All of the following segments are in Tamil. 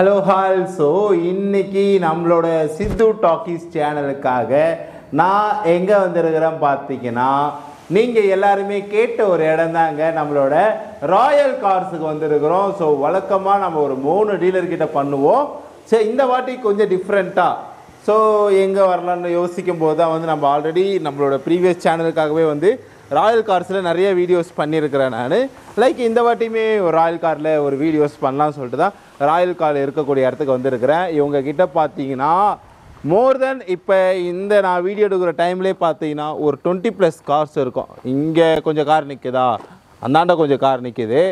Hello hall. ஸோ இன்னைக்கு நம்மளோட சித்து டாக்கீஸ் சேனலுக்காக நான் எங்கே வந்திருக்கிறேன் பார்த்தீங்கன்னா நீங்கள் எல்லாருமே கேட்ட ஒரு இடம் தாங்க நம்மளோட ராயல் கார்ஸுக்கு வந்திருக்கிறோம். ஸோ வழக்கமாக நம்ம ஒரு மூணு டீலர்கிட்ட பண்ணுவோம். சரி இந்த வாட்டி கொஞ்சம் டிஃப்ரெண்ட்டாக ஸோ எங்கே வரலான்னு யோசிக்கும் போது தான் வந்து நம்ம ஆல்ரெடி நம்மளோட ப்ரீவியஸ் சேனலுக்காகவே வந்து ராயல் கார்ஸில் நிறைய வீடியோஸ் பண்ணியிருக்கிறேன் நான். லைக் இந்த வாட்டியுமே ஒரு ராயல் காரில் ஒரு வீடியோஸ் பண்ணலாம்னு சொல்லிட்டு தான் ராயல் கார் இருக்கக்கூடிய இடத்துக்கு வந்திருக்கிறேன். இவங்க கிட்ட பார்த்தீங்கன்னா மோர் தென் இப்போ இந்த நான் வீடியோ எடுக்கிற டைம்லேயே பார்த்தீங்கன்னா ஒரு டுவெண்ட்டி ப்ளஸ் கார்ஸ் இருக்கும். இங்கே கொஞ்சம் கார் நிற்குதா அந்தாண்ட கொஞ்சம் கார் நிற்குது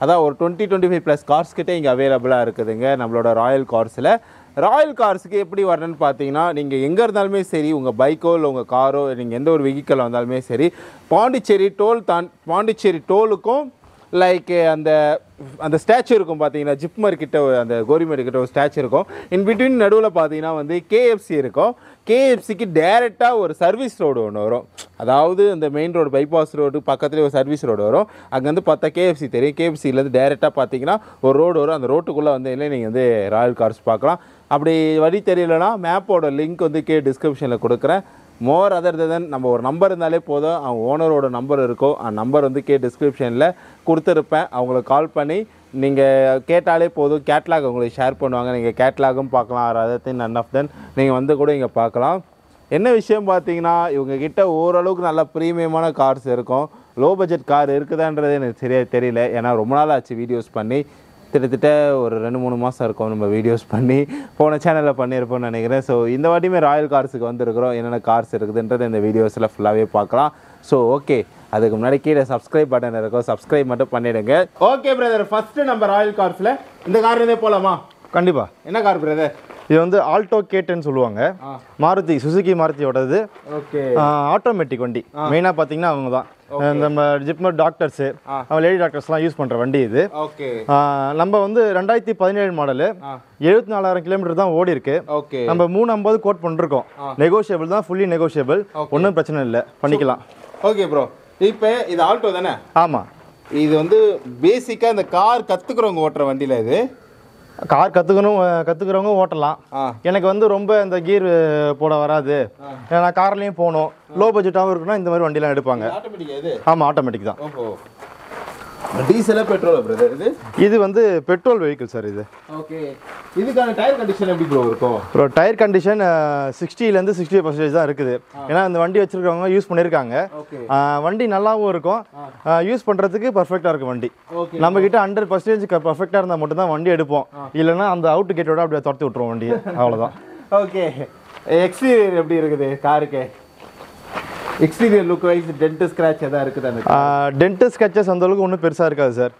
அதான் ஒரு twenty twenty five plus cars கிட்டே இங்கே அவைலபிளாக இருக்குதுங்க நம்மளோட ராயல் கார்ஸில் ராயல் கார்ஸுக்கு எப்படி வரணும்னு பார்த்தீங்கன்னா நீங்கள் எங்கே இருந்தாலுமே சரி உங்கள் பைக்கோ இல்லை உங்கள் காரோ நீங்கள் எந்த ஒரு வெஹிக்கிள் வந்தாலுமே சரி பாண்டிச்சேரி டோல் தான் பாண்டிச்சேரி டோலுக்கும் லைக் eh, அந்த அந்த ஸ்டாச்சு இருக்கும் பார்த்தீங்கன்னா ஜிப்மர் கிட்ட அந்த கோரிமேடு கிட்ட ஒரு ஸ்டாச்சு இருக்கும். இன் பிட்வீன் நடுவில் பார்த்தீங்கன்னா வந்து கேஎஃப்சி இருக்கும். கேஎஃப்சிக்கு டேரெக்டாக ஒரு சர்வீஸ் ரோடு ஒன்று வரும். அதாவது அந்த மெயின் ரோடு பைபாஸ் ரோடு பக்கத்துலேயே ஒரு சர்வீஸ் ரோடு வரும். அங்கேருந்து பார்த்தா கேஎஃப்சி தெரியும். கேஎஃப்சிலேருந்து டேரெக்டாக பார்த்தீங்கன்னா ஒரு ரோடு வரும். அந்த ரோட்டுக்குள்ளே வந்து நீங்கள் வந்து ராயல் கார்ஸ் பார்க்கலாம். அப்படி வழி தெரியலனா மேப்போட லிங்க் வந்து கே டிஸ்கிரிப்ஷனில் கொடுக்குறேன். மோர் அதர் தென் நம்ம ஒரு நம்பர் இருந்தாலே போதும். அவங்க ஓனரோட நம்பர் இருக்கும் அந்த நம்பர் வந்து கே டிஸ்கிரிப்ஷனில் கொடுத்துருப்பேன். அவங்களுக்கு கால் பண்ணி நீங்கள் கேட்டாலே போதும். கேட்லாக் உங்களுக்கு ஷேர் பண்ணுவாங்க. நீங்கள் கேட்லாகும் பார்க்கலாம். அதர் தென் நன் ஆஃப் தென் நீங்கள் வந்து கூட இங்கே பார்க்கலாம். என்ன விஷயம் பார்த்தீங்கன்னா இவங்க கிட்ட ஓரளவுக்கு நல்ல ப்ரீமியமான கார்ஸ் இருக்கும். லோ பட்ஜெட் கார் இருக்குதான்றது எனக்கு சரியாக தெரியல. ஏன்னா ரொம்ப நாள் ஆச்சு வீடியோஸ் பண்ணி. கிட்டத்தட்ட ஒரு ரெண்டு மூணு மாதம் இருக்கும் நம்ம வீடியோஸ் பண்ணி போன சேனலில் பண்ணியிருப்போம்னு நினைக்கிறேன். ஸோ இந்த வாட்டியுமே ராயல் கார்ஸுக்கு வந்திருக்கிறோம். என்னென்ன கார்ஸ் இருக்குதுன்றது இந்த வீடியோஸில் ஃபுல்லாகவே பார்க்கலாம். ஸோ ஓகே அதுக்கு முன்னாடி கீழே சப்ஸ்கிரைப் பட்டன் இருக்கும். சப்ஸ்கிரைப் மட்டும் பண்ணிடுங்க. ஓகே பிரதர் ஃபஸ்ட்டு நம்ம ராயல் கார்ஸில் இந்த கார் இருந்தே போகலாமா கண்டிப்பா. என்ன கார் பிரதர் இது வந்து ஆல்டோ கேட்டுன்னு சொல்லுவாங்க. மாருதி சுசுகி மாருதியோடது. ஆட்டோமேட்டிக் வண்டி. மெயினாக பார்த்தீங்கன்னா அவங்க தான் நம்ம ஜிப்மர் டாக்டர்ஸு லேடி டாக்டர்ஸ்லாம் யூஸ் பண்ணுற வண்டி இது. நம்ம வந்து ரெண்டாயிரத்தி பதினேழு மாடலு எழுபத்தி நாலாயிரம் கிலோமீட்டர் தான் ஓடி இருக்கு நம்ம மூணு ஐம்பது கோட் பண்ணிருக்கோம். நெகோஷியபிள் தான் ஃபுல்லி நெகோஷியபிள் ஒன்றும் பிரச்சனை இல்லை. பண்ணிக்கலாம். ஓகே ப்ரோ இப்போ இது ஆல்டோ தானே? ஆமாம் இது வந்து பேசிக்காக இந்த கார் கற்றுக்குறவங்க ஓட்டுற வண்டியில் இது. கார் கற்றுக்கணும் கற்றுக்கிறவங்க ஓட்டலாம். எனக்கு வந்து ரொம்ப இந்த கீர் போட வராது. நான் கார்லேயும் போகணும். லோ பட்ஜெட்டாகவும் இருக்குன்னா இந்த மாதிரி வண்டிலாம் எடுப்பாங்க. ஆமாம் ஆட்டோமேட்டிக் தான். டீசலா பெட்ரோலா பிரதர் இது இது? வந்து பெட்ரோல் வெஹிக்கிள் சார் இது. ஓகே இதுக்கான டயர் கண்டிஷன் எப்படி ப்ரோ இருக்கும்? அப்புறம் டயர் கண்டிஷன் சிக்ஸ்டிலேருந்து சிக்ஸ்டி பர்சன்டேஜ் தான் இருக்குது. ஏன்னா இந்த வண்டி வச்சிருக்கவங்க யூஸ் பண்ணியிருக்காங்க. வண்டி நல்லாவும் இருக்கும். யூஸ் பண்ணுறதுக்கு பர்ஃபெக்டாக இருக்கும் வண்டி. நம்ம கிட்ட ஹண்ட்ரட் பர்சன்டேஜ் பர்ஃபெக்டாக இருந்தால் மட்டும்தான் வண்டி எடுப்போம். இல்லைன்னா அந்த அவுட் கேட்டோட அப்படியே துரத்தி விட்ருவோம் வண்டியை. அவ்வளோதான் ஓகே எக்ஸ்டீரியர் எப்படி இருக்குது காருக்கு exterior look wise dent scratch எதாவது இருக்குது டென்ட் ஸ்கெச்சஸ் அந்த அளவுக்கு ஒன்றும் பெருசாக இருக்காது சார்.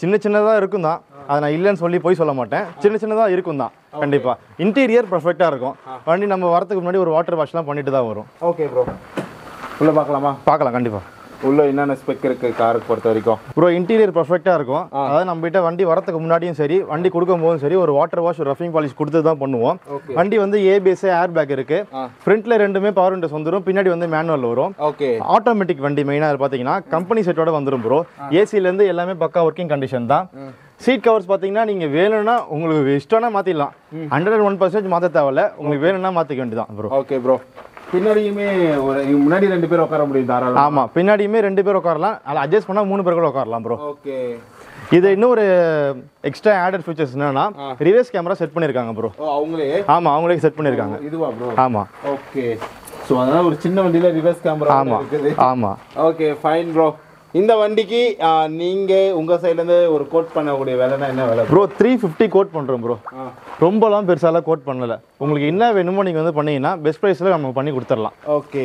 சின்ன சின்னதாக இருக்கும் தான். அதை நான் இல்லைன்னு சொல்லி போய் சொல்ல மாட்டேன். சின்ன சின்னதாக இருக்கும் தான் கண்டிப்பாக இன்டீரியர் பர்ஃபெக்டாக இருக்கும். வண்டி நம்ம வரதுக்கு முன்னாடி ஒரு வாட்டர் வாஷ்லாம் பண்ணிட்டு தான் வரும். ஓகே ப்ரோ உள்ள பார்க்கலாமா? பார்க்கலாம் கண்டிப்பாக உள்ள என்னென்ன ஸ்பெக் இருக்கு காருக்கு பொறுத்த வரைக்கும்? ப்ரோ இன்டீரியர் பர்ஃபெக்டாக இருக்கும். அதாவது நம்ம கிட்ட வண்டி வரதுக்கு முன்னாடியும் சரி வண்டி கொடுக்கும் போதும் சரி ஒரு வாட்டர் வாஷ் ரஃபிங் பாலிஷ் கொடுத்து தான் பண்ணுவோம். வண்டி வந்து ஏபிஎஸ் ஏர் பேக் இருக்கு. ஃப்ரண்ட்ல ரெண்டுமே பவர் விண்டோஸ் வந்துடும் பின்னாடி வந்து மேனுவல் வரும். ஓகே ஆட்டோமேட்டிக் வண்டி மெயினாக பார்த்தீங்கன்னா கம்பெனி செட்டோட வந்துடும் ப்ரோ ஏசிலேருந்து எல்லாமே பக்கா ஒர்க்கிங் கண்டிஷன் தான். சீட் கவர்ஸ் பார்த்தீங்கன்னா நீங்கள் வேணும்னா உங்களுக்கு இஷ்டம்னா மாற்றிடலாம் ஹண்ட்ரட் ஒன் பர்சன்டேஜ் மாற்ற தேவையில்ல. உங்களுக்கு வேணும்னா மாற்றிக்க வேண்டியதான் ப்ரோ ஓகே ப்ரோ பின்னாடியுமே முன்னாடி ரெண்டு பேர் உட்கார முடியும் தாராளம். ஆமாம் பின்னாடியுமே ரெண்டு பேர் உட்காரலாம். அதில் அட்ஜஸ்ட் பண்ணால் மூணு பேர் கூட உட்காரலாம் ப்ரோ ஓகே. இது இன்னொரு எக்ஸ்ட்ரா ஆடட் ஃபீச்சர்ஸ் என்னன்னா ரிவர்ஸ் கேமரா செட் பண்ணியிருக்காங்க ப்ரோ அவங்களே? ஆமாம் அவங்களே செட் பண்ணியிருக்காங்க இதுவா ப்ரோ ஆமாம் ஓகே. ஸோ அதனால ஒரு சின்ன வண்டியில ரிவர்ஸ் கேமரா இருக்குது. ஆமாம் ஓகே ஃபைன் ப்ரோ இந்த வண்டிக்கு ஆ, நீங்க உங்க சைடுல இருந்து ஒரு கோட் பண்ணக்கூடிய விலைனா என்ன விலை? ப்ரோ த்ரீ ஃபிஃப்டி கோட் பண்ணுறோம் ப்ரோ. ரொம்பலாம் பெருசாலாம் கோட் பண்ணல. உங்களுக்கு என்ன வேணுமோ நீங்கள் வந்து பண்ணீங்கன்னா பெஸ்ட் ப்ரைஸில் நம்ம பண்ணி கொடுத்துடலாம். ஓகே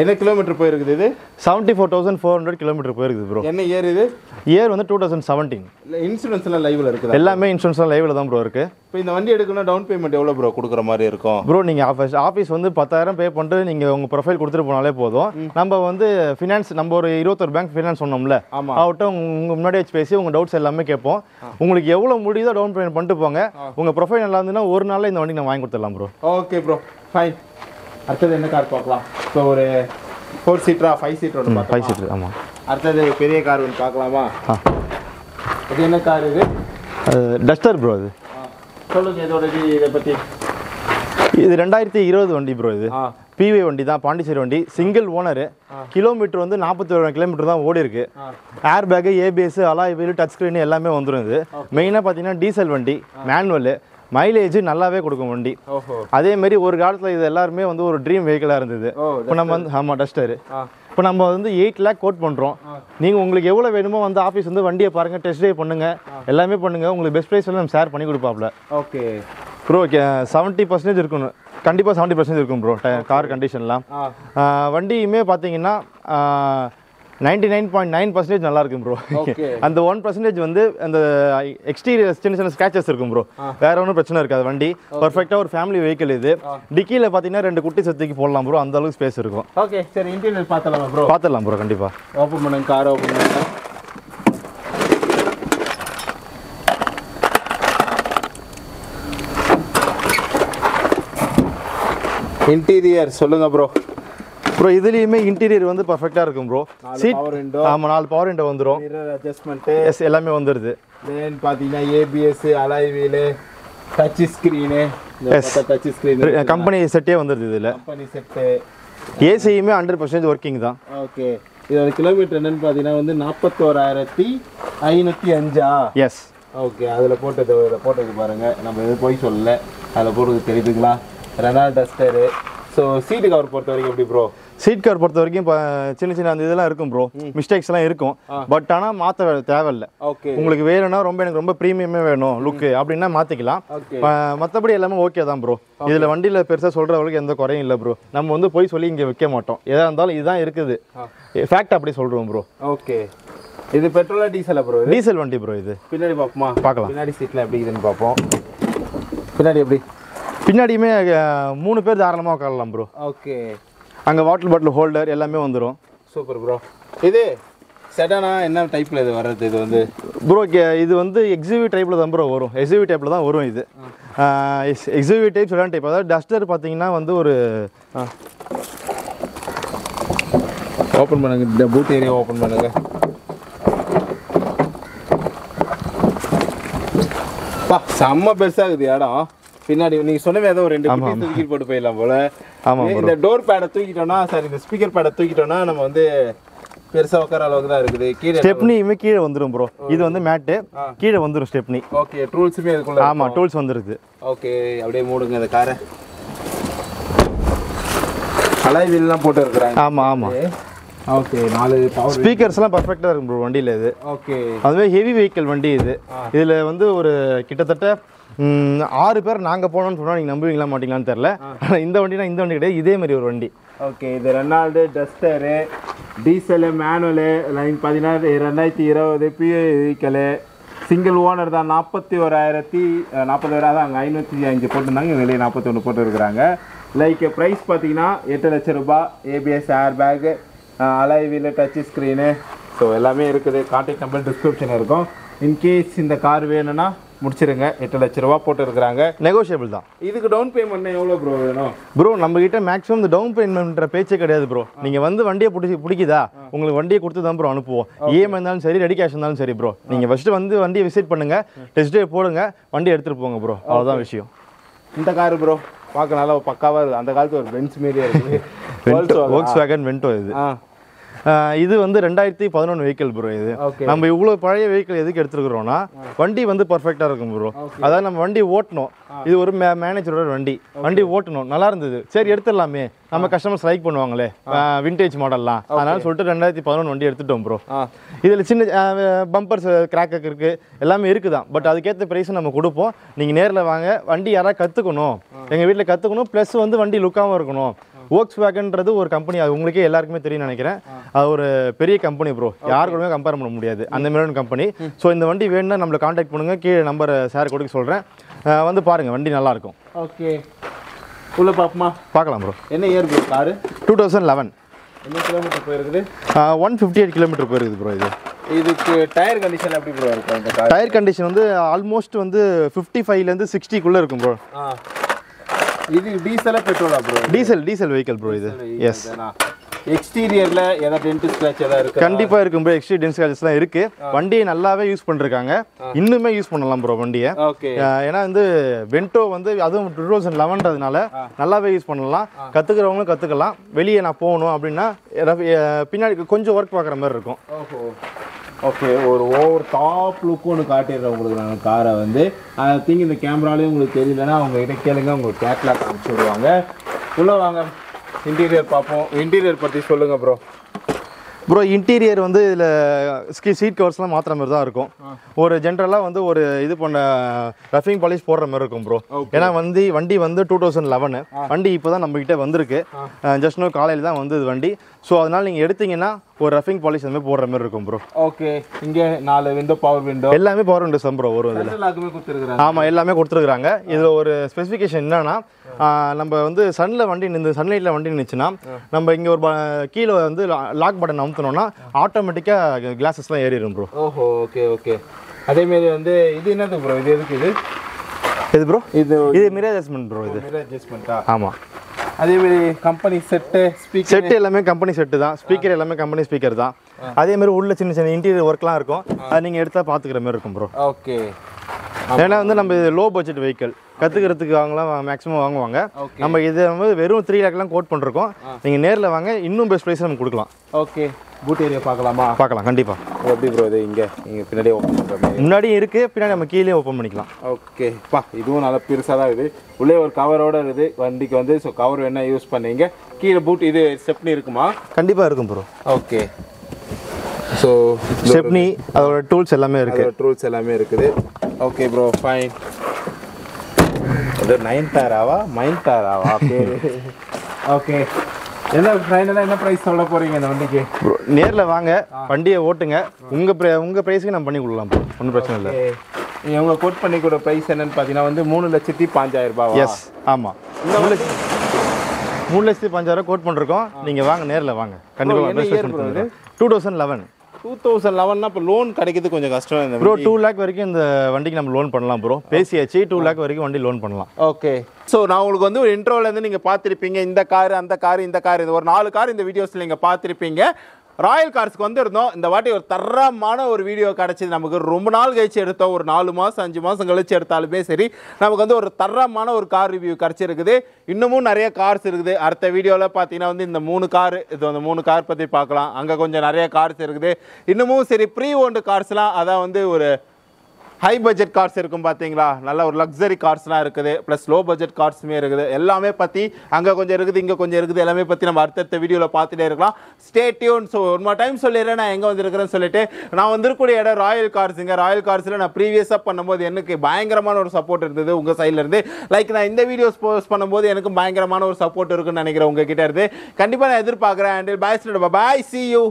என்ன கிலோமீட்டர் போயிருக்குது இது? Seventy four thousand four hundred kilometre போயிருக்குது ப்ரோ என்ன இயர் இது? இயர் வந்து டூ தௌசண்ட் செவன்டீன் இல்ல இன்சூரன்ஸ் எல்லாம் லைவ்ல இருக்குதா? எல்லாமே இன்சூரன்ஸ்லாம் லைவில் தான் ப்ரோ இருக்குது இப்போ இந்த வண்டி எடுக்கணும்னா டவுன் பேமெண்ட் எவ்வளவு ப்ரோ கொடுக்குற மாதிரி இருக்கும்? ப்ரோ நீங்கள் ஆஃபீஸ் ஆஃபீஸ் வந்து பத்தாயிரம் பே பண்ணிட்டு நீங்கள் உங்கள் ப்ரொஃபைல் கொடுத்துட்டு போனாலே போதும். நம்ம வந்து ஃபினான்ஸ் நம்ம ஒரு இருபத்தொரு பேங்க் ஃபினான்ஸ் சொன்னோம்ல. அவர்கிட்ட உங்கள் முன்னாடி வச்சு பேசி உங்கள் டவுட்ஸ் எல்லாமே கேட்போம். உங்களுக்கு எவ்வளோ முடியுதோ டவுன் பேமெண்ட் பண்ணிட்டு போங்க. உங்கள் ப்ரொஃபைல் நல்லா இருந்ததுன்னா ஒரு நாளில் இந்த வண்டி நான் வாங்கி கொடுத்துடலாம் ப்ரோ ஓகே ப்ரோ ஃபைன் அடுத்தது என்ன கார் பார்க்கலாம்? ஸோ ஒரு ஃபோர் சீட்டரா ஃபைவ் சீட்டர் ஒன்று ஃபைவ் சீட்டர் ஆமாம் அடுத்தது பெரிய கார் ஒன்று பார்க்கலாமா? இது என்ன கார் இது? டஸ்டர் ப்ரோ அது சொல்லுங்க இதோட இது- பத்தி. இது ரெண்டாயிரத்தி இருபது வண்டி ப்ரோ இது. பிவி வண்டி தான் பாண்டிச்சேரி வண்டி. சிங்கிள் ஓனரு கிலோமீட்டர் வந்து நாற்பத்தி ஒரு கிலோமீட்டர் தான் ஓடி இருக்கு. Air bag ABS alloy wheel touch screen எல்லாமே வந்துடும் இது. மெயினாக பார்த்தீங்கன்னா டீசல் வண்டி மேனுவல் மைலேஜ் நல்லாவே கொடுக்கும் வண்டி. அதே மாதிரி ஒரு காலத்தில் இது எல்லாருமே வந்து ஒரு ட்ரீம் வெஹிக்கிளாக இருந்தது. இப்போ நம்ம வந்து ஆமாம் டஸ்டரு இப்போ நம்ம வந்து எயிட் லேக் கோட் பண்ணுறோம் நீங்கள் உங்களுக்கு எவ்வளோ வேணுமோ வந்து ஆஃபீஸ் வந்து வண்டியை பாருங்கள் டெஸ்ட் ட்ரைவ் பண்ணுங்கள் எல்லாமே பண்ணுங்கள் உங்களுக்கு பெஸ்ட் ப்ரைஸ் நம்ம ஷேர் பண்ணி கொடுப்பாப்ல. ஓகே. ப்ரோ செவன்ட்டி பர்சன்டேஜ் இருக்கணும். கண்டிப்பாக செவன்ட்டி பர்சன்டேஜ் இருக்கும் ப்ரோ கார் கண்டிஷன்லாம் வண்டியுமே பார்த்தீங்கன்னா ninety nine point nine percentage நல்லா இருக்கும் ப்ரோ. அந்த ஒன் பர்சன்டேஜ் வந்து அந்த எக்ஸ்டீரியர் சின்ன சின்ன ஸ்க்ராச்சஸ் இருக்கும் ப்ரோ வேற ஒன்றும் பிரச்சனை இருக்காது வண்டி பர்ஃபெக்டாக ஒரு ஃபேமிலி வெஹிக்கிள் இது. டிக்கியில் பார்த்தீங்கன்னா ரெண்டு குட்டி சத்துக்கு போடலாம் ப்ரோ அந்த அளவுக்கு ஸ்பேஸ் இருக்கும். ஓகே சரி இன்டீரியர் பார்த்தலாமா ப்ரோ பார்த்துடலாம் ப்ரோ கண்டிப்பாக ஓப்பன் பண்ணுங்க கார் ஓப்பன் பண்ணுங்க. இன்டீரியர் சொல்லுங்க ப்ரோ ப்ரோ இதுலேயுமே இன்டீரியர் வந்து பர்ஃபெக்டாக இருக்கும் ப்ரோ சீட் ஆமாம் நாலு பவர் விண்டோ வந்துடும் அட்ஜஸ்ட்மெண்ட்டு எஸ் எல்லாமே வந்துடுது தென் பார்த்தீங்கன்னா ABS alloy wheel touch screen touch screen company செட்டே வந்துடுது இதில். கம்பெனி செட்டு ஏசியுமே ஹண்ட்ரட் பர்சன்டேஜ் ஒர்க்கிங் தான். ஓகே இதோட கிலோமீட்டர் என்னன்னு பார்த்தீங்கன்னா வந்து நாற்பத்தோராயிரத்தி ஐநூற்றி அஞ்சா? எஸ் ஓகே அதில் போட்டது போட்டது பாருங்க. நம்ம எதுவும் போய் சொல்லல. அதில் போட்டது தெரியுதுங்களா? Renault duster so seat cover பொறுத்த வரைக்கும் எப்படி ப்ரோ சீட் கவர் பொறுத்த வரைக்கும் இப்போ சின்ன சின்ன அந்த இதெல்லாம் இருக்கும் ப்ரோ மிஸ்டேக்ஸ் எல்லாம் இருக்கும். பட் ஆனால் மாற்ற தேவையில்ல. ஓகே உங்களுக்கு வேணும்னா ரொம்ப எனக்கு ரொம்ப ப்ரீமியமே வேணும் லுக்கு அப்படின்னா மாற்றிக்கலாம் மற்றபடி எல்லாமே ஓகே தான் ப்ரோ இதில் வண்டியில் பெருசாக சொல்கிறவங்களுக்கு எந்த குறையும் இல்லை ப்ரோ நம்ம வந்து போய் சொல்லி இங்கே வைக்க மாட்டோம். எதாக இருந்தாலும் இதுதான் இருக்குது. ஃபேக்ட் அப்படி சொல்கிறோம் ப்ரோ ஓகே இது பெட்ரோலா டீசலா ப்ரோ டீசல் வண்டி ப்ரோ இது. பின்னாடி பார்ப்போமா? பார்க்கலாம். பின்னாடி சீட்டில் எப்படி இருக்குதுன்னு பார்ப்போம். பின்னாடி எப்படி? பின்னாடியுமே மூணு பேர் தாராளமாக உட்காரலாம் ப்ரோ ஓகே. அங்கே வாட்டர் பாட்டில் ஹோல்டர் எல்லாமே வந்துடும் சூப்பர் ப்ரோ இது செடானா என்ன டைப்பில் இது வர்றது இது வந்து? ப்ரோ இது வந்து எக்ஸிவி டைப்பில் தான் ப்ரோ வரும். எக்ஸிவி டைப்பில் தான் வரும் இது. எக்ஸிவி டைப் செடான் டைப் அதாவது டஸ்டர் பார்த்தீங்கன்னா வந்து ஒரு ஓப்பன் பண்ணுங்க இந்த பூட் ஏரியா ஓப்பன் பண்ணுங்க. பா செம்ம பெருசா இருக்குது இடம் பின்னாடி நீங்க சொன்னவே ஏதோ ஒரு ரெண்டு குட்டி தூக்கிட்டு போட்டு போயிடலாம் போல. இந்த டோர் பேடை தூக்கிட்டோம்னா சாரி இந்த ஸ்பீக்கர் பேடை தூக்கிட்டோம்னா நம்ம வந்து பெருசா உட்கார அளவுக்கு தான் இருக்குது. கீழே ஸ்டெப்னியுமே கீழே வந்துடும் ப்ரோ இது வந்து மேட்டு. கீழே வந்துடும் ஸ்டெப்னி ஓகே டூல்ஸுமே இதுக்குள்ள ஆமாம் டூல்ஸ் வந்துருது. ஓகே அப்படியே மூடுங்க அந்த காரை. அலாய் வீல்லாம் போட்டு இருக்கிறாங்க ஆமாம் ஆமாம் ஓகே நாலு பவர் ஸ்பீக்கர்ஸ்லாம் பர்ஃபெக்டாக இருக்கும் ப்ரோ வண்டியில் இது. ஓகே அதுவே ஹெவி வெஹிக்கிள் வண்டி இது. இதில் வந்து ஒரு கிட்டத்தட்ட ஆறு பேர் நாங்கள் போனோம்னு சொன்னால் நீங்கள் நம்புவீங்களா மாட்டீங்களான்னு தெரில ஆனால் இந்த வண்டினா இந்த வண்டி கிடையாது இதே மாதிரி ஒரு வண்டி. ஓகே இது Renault Duster diesel manual line பதினாறு ரெண்டாயிரத்தி இருபது பிஏ வெஹிக்கலு சிங்கிள் ஓனர் தான் நாற்பத்தி ஓராயிரத்தி நாற்பதாயிரம் அங்கே ஐநூற்றி அஞ்சு போட்டிருந்தாங்க வெளியே நாற்பத்தி ஒன்று போட்டுருக்குறாங்க. லைக் ப்ரைஸ் பார்த்தீங்கன்னா எட்டு லட்ச ரூபாய் ABS air bag alloy wheel touch screen so எல்லாமே இருக்குது. கான்டாக்ட் நம்பர் டிஸ்கிரிப்ஷன் இருக்கும். இன்கேஸ் இந்த கார் வேணும்னா முடிச்சிருங்க. எட்டு லட்ச ரூபா போட்டுருக்குறாங்க. நெகோஷியபிள் தான். இதுக்கு டவுன் பேமெண்ட் எவ்வளோ ப்ரோ வேணும்? ப்ரோ நம்ம கிட்ட மேக்ஸிமம் இந்த டவுன் பேமெண்ட்ன்ற பேச்சே கிடையாது ப்ரோ நீங்கள் வந்து வண்டியை பிடிச்சி பிடிக்குதா? உங்களுக்கு வண்டியை கொடுத்து தான் ப்ரோ அனுப்புவோம். இஎம்ஐ இருந்தாலும் சரி ரெடி கேஷ் இருந்தாலும் சரி ப்ரோ நீங்கள் ஃபஸ்ட்டு வந்து வண்டியை விசிட் பண்ணுங்க. டெஸ்ட் ட்ரைவ் போடுங்க. வண்டி எடுத்துகிட்டு போங்க ப்ரோ அவ்வளோதான் விஷயம். இந்த கார் ப்ரோ பார்க்க நல்லா பக்காவா இருக்குது அந்த காலத்து ஒரு பென்ஸ் மாரியே இருக்குது வேகன் வென்டோ இது. இது வந்து ரெண்டாயிரத்தி பதினொன்று வெஹிக்கிள் ப்ரோ இது. நம்ம இவ்வளோ பழைய வெஹிக்கிள் எதுக்கு எடுத்துருக்குறோம்னா வண்டி வந்து பர்ஃபெக்டாக இருக்கும் ப்ரோ அதாவது நம்ம வண்டி ஓட்டணும். இது ஒரு மே மேனேஜரோட வண்டி. வண்டி ஓட்டணும். நல்லா இருந்தது. சரி எடுத்துடலாமே. நம்ம கஸ்டமர்ஸ் லைக் பண்ணுவாங்களே. விண்டேஜ் மாடல்லாம் அதனால சொல்லிட்டு ரெண்டாயிரத்தி பதினொன்று வண்டி எடுத்துட்டோம் ப்ரோ இதில் சின்ன பம்பர்ஸ் கிராக்கக் இருக்குது எல்லாமே இருக்குதான். பட் அதுக்கேற்ற ப்ரைஸ் நம்ம கொடுப்போம். நீங்கள் நேரில் வாங்க. வண்டி யாராவது கற்றுக்கணும் எங்கள் வீட்டில் கற்றுக்கணும் ப்ளஸ் வந்து வண்டி லுக்காகவும் இருக்கணும். ஒர்க்ஸ் வேகன்றது ஒரு கம்பெனி அது உங்களுக்கே எல்லாருக்குமே தெரியும் நினைக்கிறேன். அது ஒரு பெரிய கம்பெனி ப்ரோ யாரு கூடவே கம்பேர் பண்ண முடியாது. அந்த மாதிரியான கம்பெனி ஸோ இந்த வண்டி வேணும்னா நம்மளை காண்டாக்ட் பண்ணுங்க. கீழே நம்பர் ஷேர் கொடுக்க சொல்கிறேன் வந்து பாருங்கள் வண்டி நல்லா இருக்கும் ஓகே உள்ள பாப்போமா? பார்க்கலாம் ப்ரோ என்ன year bro car? Two thousand eleven என்ன கிலோமீட்டர் போயிருக்குது? ஒன் ஃபிஃப்டி எயிட் கிலோமீட்டர் போயிருக்குது ப்ரோ இது. இதுக்கு டயர் கண்டிஷன் எப்படி ப்ரோ இருக்கும் டயர் கண்டிஷன் வந்து ஆல்மோஸ்ட் வந்து ஃபிஃப்டி ஃபைவ்லேருந்து சிக்ஸ்டிக்குள்ளே இருக்கும் ப்ரோ இது டீசலா பெட்ரோலா bro diesel diesel vehicle bro இது. எஸ் எக்ஸ்டீரியர்ல ஏதாவது டென்ட் ஸ்க்ராட்ச் ஏதாவது இருக்கு? கண்டிப்பா இருக்கும் ப்ரோ எக்ஸ்ட்ரீ டென்ஸ் தான் இருக்கு. வண்டியை நல்லாவே யூஸ் பண்ணிருக்காங்க. இன்னுமே யூஸ் பண்ணலாம் ப்ரோ வண்டியை. ஓகே. ஏன்னா வந்து வென்டோ வந்து அதுவும் டூ தௌசண்ட் லெவன்றதுனால நல்லாவே யூஸ் பண்ணலாம். கற்றுக்கிறவங்களும் கற்றுக்கலாம் வெளியே நான் போகணும் அப்படின்னா பின்னாடி கொஞ்சம் ஒர்க் பார்க்குற மாதிரி இருக்கும். ஓஹோ. ஓகே ஒரு ஓவர் டாப் லுக் ஒன்று காட்டிடுறேன் உங்களுக்கு நான். காரை வந்து ஐ திங்க் இந்த கேமராலேயும் உங்களுக்கு தெரியலன்னா அவங்க கிட்ட கேளுங்க உங்களுக்கு கேட்லாக் அனுப்பிச்சி விடுவாங்க. உள்ளே வாங்க. இன்டீரியர் பார்ப்போம். இன்டீரியர் பற்றி சொல்லுங்க ப்ரோ ப்ரோ இன்டீரியர் வந்து இதில் சீட் கவர்ஸ்லாம் மாற்றுற மாதிரி தான் இருக்கும். ஒரு ஜென்ரலாக வந்து ஒரு இது பண்ண ரஃபிங் பாலிஷ் போடுற மாதிரி இருக்கும் ப்ரோ ஏன்னா வந்து வண்டி வந்து டூ தௌசண்ட் லெவனு வண்டி இப்போ தான் நம்மகிட்ட வந்திருக்கு. ஜஸ்ட் நோ காலையில் தான் வந்து இது வண்டி. ஸோ அதனால் நீங்கள் எடுத்தீங்கன்னா ஒரு ரஃபிங் பாலிஷ் அந்த மாதிரி போடுற மாதிரி இருக்கும் ப்ரோ ஓகே இங்கே நாலு விண்டோ பவர் விண்டோ எல்லாமே பவர் விண்டோஸ் தான் ப்ரோ வரும் இதில். எல்லாருக்குமே கொடுத்துருக்குறாங்க. ஆமாம் எல்லாமே கொடுத்துருக்குறாங்க. இதில் ஒரு ஸ்பெசிஃபிகேஷன் என்னன்னா நம்ம வந்து சன்னில் வண்டி நின்று சன்லைட்டில் வண்டி நின்றுச்சுன்னா நம்ம இங்கே ஒரு கீழே வந்து லாக் பட்டன் அமுத்தினோம்னா ஆட்டோமேட்டிக்காக கிளாஸஸ்லாம் ஏறிடும் ப்ரோ ஓஹோ ஓகே ஓகே அதேமாரி வந்து இது என்னது ப்ரோ இது எதுக்கு இது? இது ப்ரோ இது இது மிரர் அட்ஜஸ்ட்மெண்ட் ப்ரோ இது. அட்ஜஸ்ட்மெண்ட்டா ஆமாம் அதேமாரி கம்பெனி செட்டு ஸ்பீக்கர் செட் எல்லாமே கம்பெனி செட்டு தான். ஸ்பீக்கர் எல்லாமே கம்பெனி ஸ்பீக்கர் தான். அதே மாதிரி உள்ள சின்ன சின்ன இன்டீரியர் ஒர்க்லாம் இருக்கும். அதை நீங்கள் எடுத்தா பார்த்துக்கிற மாதிரி இருக்கும் ப்ரோ ஓகே ஏன்னா வந்து நம்ம லோ பட்ஜெட் வெஹிக்கிள் கற்றுக்கிறதுக்கு வாங்கலாம் மேக்ஸிமம் வாங்குவாங்க. நம்ம இதை வந்து வெறும் த்ரீ லேக்லாம் கோட் பண்ணிருக்கோம். நீங்கள் நேரில் வாங்க இன்னும் பெஸ்ட் ப்ரைஸ் நம்ம கொடுக்கலாம். ஓகே பூட் ஏரியா பார்க்கலாமா? பார்க்கலாம் கண்டிப்பாக எப்படி ப்ரோ இது இங்கே? இங்கே பின்னாடியே ஓப்பன் பண்ணுற மாதிரி. இருக்குது பின்னாடி நம்ம கீழே ஓப்பன் பண்ணிக்கலாம். ஓகே பா இதுவும் நல்லா பெருசாக தான் இருக்குது உள்ளே ஒரு கவரோட இருக்குது வண்டிக்கு வந்து. ஸோ கவர் வேணா யூஸ் பண்ணீங்க. கீழே பூட் இது ஸ்டெப்னி இருக்குமா? கண்டிப்பாக இருக்கும் ப்ரோ ஓகே ஸோ ஸ்டெப்னி அதோட டூல்ஸ் எல்லாமே இருக்குது அதோட ரூல்ஸ் எல்லாமே இருக்குது. ஓகே ப்ரோ ஃபைன் இது நைன் தாராவா மைன் தாராவா பேர் ஓகே என்ன ஃபைனலாக என்ன ப்ரைஸ் சொல்ல போகிறீங்க இந்த வண்டிக்கு? நேரில் வாங்க வண்டியை ஓட்டுங்க. உங்கள் ப்ரை உங்கள் ப்ரைஸுக்கு நம்ம பண்ணி கொடுக்கலாம் ஒன்றும் பிரச்சனை இல்லை. இவங்க கோட் பண்ணி கூட ப்ரைஸ் என்னன்னு பார்த்தீங்கன்னா வந்து மூணு லட்சத்தி பாஞ்சாயிரம் ரூபாவா? எஸ் ஆமாம் மூணு லட்சம் மூணு லட்சத்தி பஞ்சாயிரம் கோட் பண்ணிருக்கோம். நீங்கள் வாங்க நேரில் வாங்க? கண்டிப்பாக two thousand eleven two thousand லெவன்னா இப்போ லோன் கிடைக்கிறது கொஞ்சம் கஷ்டம். இந்த ப்ரோ டூ லேக் வரைக்கும் இந்த வண்டிக்கு நம்ம லோன் பண்ணலாம் ப்ரோ பேசியாச்சு டூ லேக் வரைக்கும் வண்டி லோன் பண்ணலாம். ஓகே ஸோ நான் உங்களுக்கு வந்து ஒரு இன்ட்ரோலேருந்து நீங்கள் பார்த்துருப்பீங்க. இந்த கார் அந்த கார் இந்த கார் இது ஒரு நாலு கார் இந்த வீடியோஸில் நீங்கள் பார்த்துருப்பீங்க. ராயல் கார்ஸ்க்கு வந்திருந்தோம். இந்த வாட்டி ஒரு தரமான ஒரு வீடியோ கிடச்சிது. நமக்கு ரொம்ப நாள் கழிச்சு எடுத்தோம். ஒரு நாலு மாதம் அஞ்சு மாதம் கழிச்சு எடுத்தாலுமே சரி நமக்கு வந்து ஒரு தரமான ஒரு கார் ரிவ்யூ கிடச்சிருக்குது. இன்னமும் நிறைய கார்ஸ் இருக்குது. அடுத்த வீடியோவில் பார்த்தீங்கன்னா வந்து இந்த மூணு கார் இது அந்த மூணு கார் பற்றி பார்க்கலாம். அங்கே கொஞ்சம் நிறைய கார்ஸ் இருக்குது. இன்னமும் சரி ப்ரீ ஓண்டு கார்ஸ்லாம் அதான் வந்து ஒரு ஹை பட்ஜெட் கார்ஸ் இருக்கும் பார்த்தீங்களா நல்ல ஒரு லக்ஸரி கார்ஸ்லாம் இருக்குது. ப்ளஸ் லோ பட்ஜெட் கார்ஸுமே இருக்குது. எல்லாமே பற்றி அங்கே கொஞ்சம் இருக்குது இங்கே கொஞ்சம் இருக்குது. எல்லாமே பற்றி நம்ம அடுத்தடுத்த வீடியோவில் பார்த்துட்டே இருக்கலாம். ஸ்டேட்யூன் ஸோ ஒரு டைம் சொல்லிடுறேன். நான் எங்கே வந்திருக்கிறேன்னு சொல்லிட்டு நான் வந்திருக்கூடிய இடம் ராயல் கார்ஸுங்க ராயல் கார்ஸில் நான் ப்ரீவியஸாக பண்ணும்போது எனக்கு பயங்கரமான ஒரு சப்போர்ட் இருந்தது உங்கள் சைட்லேருந்து லைக் நான் இந்த வீடியோஸ் போஸ்ட் பண்ணும்போது எனக்கு பயங்கரமான ஒரு சப்போர்ட் இருக்குன்னு நினைக்கிறேன் உங்ககிட்ட இருந்து. கண்டிப்பாக நான் எதிர்பார்க்குறேன். And bye bye see you